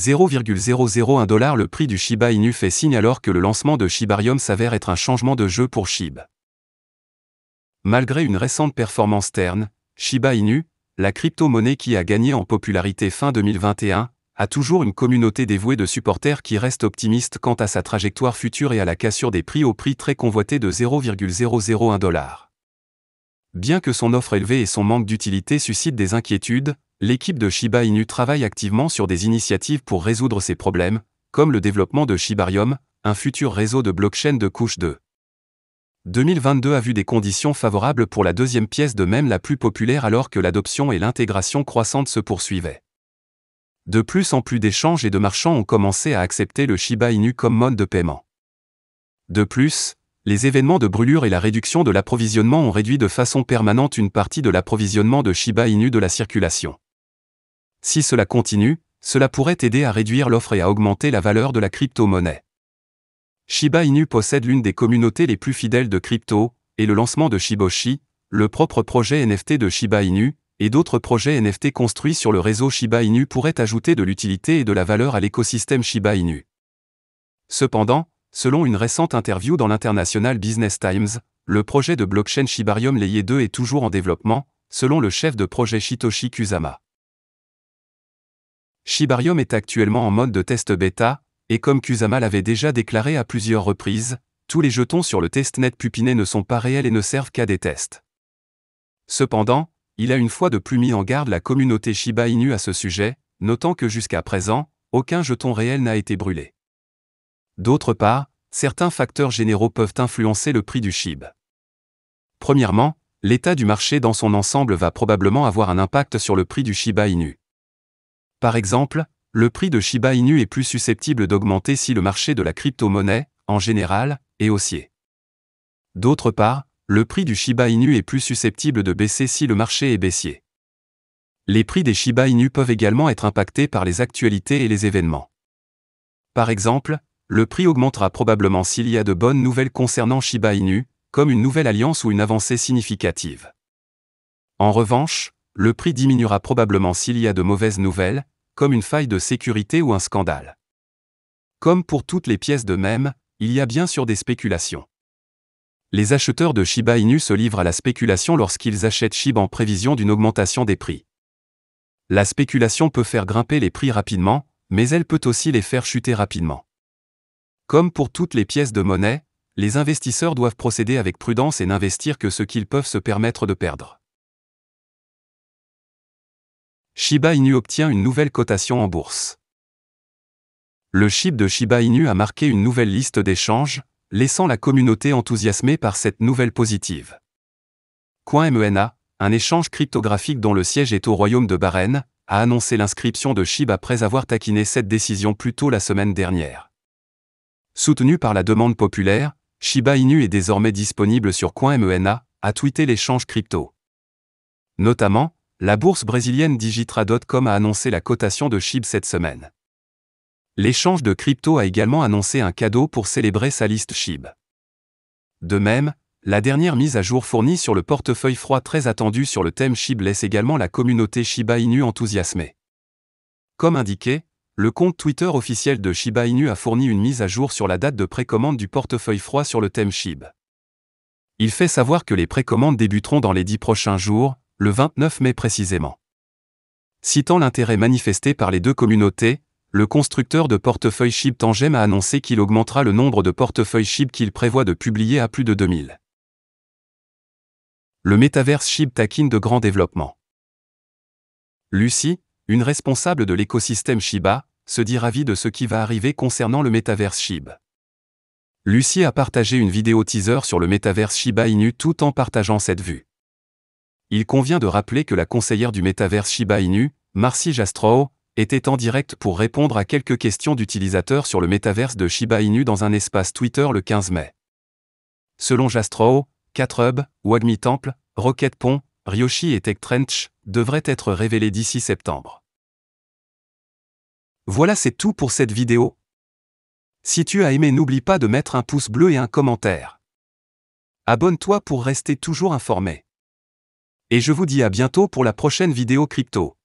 0,001 dollar le prix du Shiba Inu fait signe alors que le lancement de Shibarium s'avère être un changement de jeu pour SHIB. Malgré une récente performance terne, Shiba Inu, la crypto-monnaie qui a gagné en popularité fin 2021, a toujours une communauté dévouée de supporters qui restent optimistes quant à sa trajectoire future et à la cassure des prix au prix très convoité de 0,001 dollar. Bien que son offre élevée et son manque d'utilité suscitent des inquiétudes, l'équipe de Shiba Inu travaille activement sur des initiatives pour résoudre ces problèmes, comme le développement de Shibarium, un futur réseau de blockchain de couche 2. 2022 a vu des conditions favorables pour la deuxième pièce de même la plus populaire alors que l'adoption et l'intégration croissante se poursuivaient. De plus en plus d'échanges et de marchands ont commencé à accepter le Shiba Inu comme mode de paiement. De plus, les événements de brûlure et la réduction de l'approvisionnement ont réduit de façon permanente une partie de l'approvisionnement de Shiba Inu de la circulation. Si cela continue, cela pourrait aider à réduire l'offre et à augmenter la valeur de la crypto-monnaie. Shiba Inu possède l'une des communautés les plus fidèles de crypto, et le lancement de Shiboshi, le propre projet NFT de Shiba Inu, et d'autres projets NFT construits sur le réseau Shiba Inu pourraient ajouter de l'utilité et de la valeur à l'écosystème Shiba Inu. Cependant, selon une récente interview dans l'International Business Times, le projet de blockchain Shibarium Layer 2 est toujours en développement, selon le chef de projet Shitoshi Kusama. Shibarium est actuellement en mode de test bêta, et comme Kusama l'avait déjà déclaré à plusieurs reprises, tous les jetons sur le testnet pupiné ne sont pas réels et ne servent qu'à des tests. Cependant, il a une fois de plus mis en garde la communauté Shiba Inu à ce sujet, notant que jusqu'à présent, aucun jeton réel n'a été brûlé. D'autre part, certains facteurs généraux peuvent influencer le prix du SHIB. Premièrement, l'état du marché dans son ensemble va probablement avoir un impact sur le prix du Shiba Inu. Par exemple, le prix de Shiba Inu est plus susceptible d'augmenter si le marché de la crypto-monnaie, en général, est haussier. D'autre part, le prix du Shiba Inu est plus susceptible de baisser si le marché est baissier. Les prix des Shiba Inu peuvent également être impactés par les actualités et les événements. Par exemple, le prix augmentera probablement s'il y a de bonnes nouvelles concernant Shiba Inu, comme une nouvelle alliance ou une avancée significative. En revanche, le prix diminuera probablement s'il y a de mauvaises nouvelles, comme une faille de sécurité ou un scandale. Comme pour toutes les pièces de même, il y a bien sûr des spéculations. Les acheteurs de Shiba Inu se livrent à la spéculation lorsqu'ils achètent SHIB en prévision d'une augmentation des prix. La spéculation peut faire grimper les prix rapidement, mais elle peut aussi les faire chuter rapidement. Comme pour toutes les pièces de monnaie, les investisseurs doivent procéder avec prudence et n'investir que ce qu'ils peuvent se permettre de perdre. Shiba Inu obtient une nouvelle cotation en bourse. Le SHIB de Shiba Inu a marqué une nouvelle liste d'échanges, laissant la communauté enthousiasmée par cette nouvelle positive. CoinMENA, un échange cryptographique dont le siège est au royaume de Bahreïn, a annoncé l'inscription de SHIB après avoir taquiné cette décision plus tôt la semaine dernière. Soutenu par la demande populaire, Shiba Inu est désormais disponible sur CoinMENA, a tweeté l'échange crypto. Notamment, la bourse brésilienne Digitra.com a annoncé la cotation de SHIB cette semaine. L'échange de crypto a également annoncé un cadeau pour célébrer sa liste SHIB. De même, la dernière mise à jour fournie sur le portefeuille froid très attendu sur le thème SHIB laisse également la communauté Shiba Inu enthousiasmée. Comme indiqué, le compte Twitter officiel de Shiba Inu a fourni une mise à jour sur la date de précommande du portefeuille froid sur le thème SHIB. Il fait savoir que les précommandes débuteront dans les dix prochains jours, le 29 mai précisément. Citant l'intérêt manifesté par les deux communautés, le constructeur de portefeuille SHIB Tangem a annoncé qu'il augmentera le nombre de portefeuilles SHIB qu'il prévoit de publier à plus de 2000. Le métaverse SHIB taquine de grand développement. Lucie, une responsable de l'écosystème Shiba, se dit ravie de ce qui va arriver concernant le métaverse SHIB. Lucie a partagé une vidéo teaser sur le métaverse Shiba Inu tout en partageant cette vue. Il convient de rappeler que la conseillère du métaverse Shiba Inu, Marcy Jastrow, était en direct pour répondre à quelques questions d'utilisateurs sur le métaverse de Shiba Inu dans un espace Twitter le 15 mai. Selon Jastrow, 4Hub, Wagmi Temple, Rocket Pond, Ryoshi et TechTrench devraient être révélés d'ici septembre. Voilà c'est tout pour cette vidéo. Si tu as aimé n'oublie pas de mettre un pouce bleu et un commentaire. Abonne-toi pour rester toujours informé. Et je vous dis à bientôt pour la prochaine vidéo crypto.